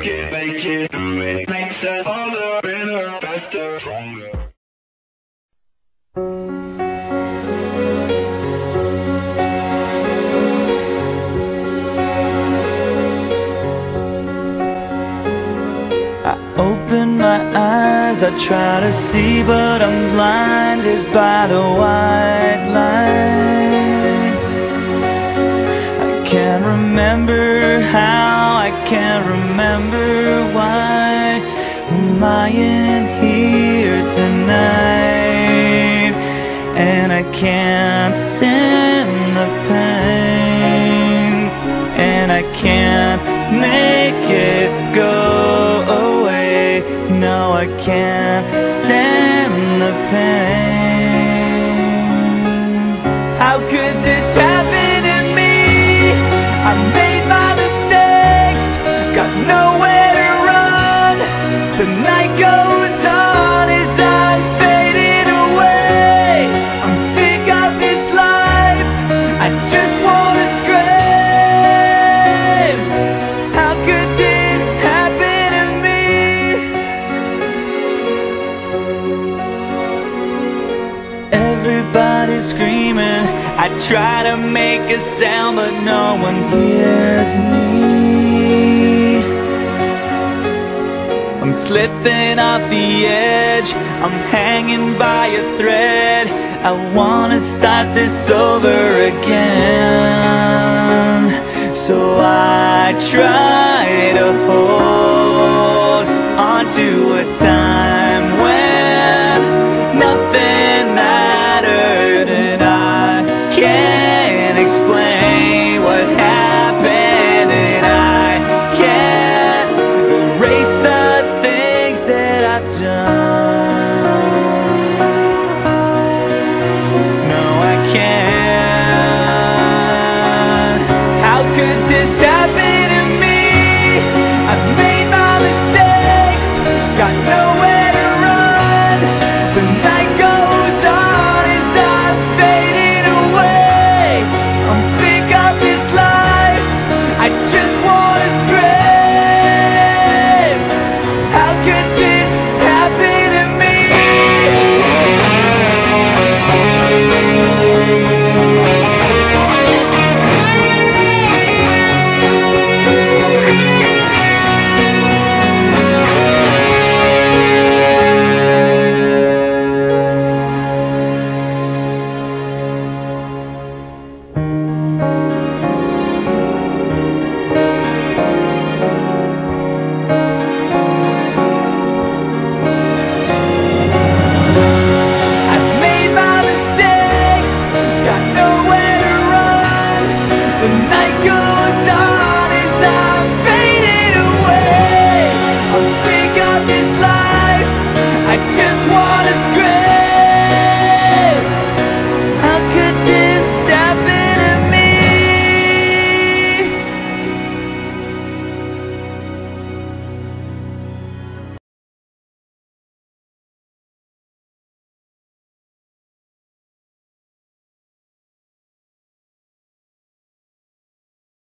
work it, make it, do it. Makes us harder, better, faster, stronger. I open my eyes, I try to see, but I'm blinded by the white Lying here tonight, and I can't stand the pain, and I can't make it go away. No, I can't stand the pain. Everybody's screaming. I try to make a sound, but no one hears me. I'm slipping off the edge. I'm hanging by a thread. I wanna start this over again. So I try to hold on to a time this happened.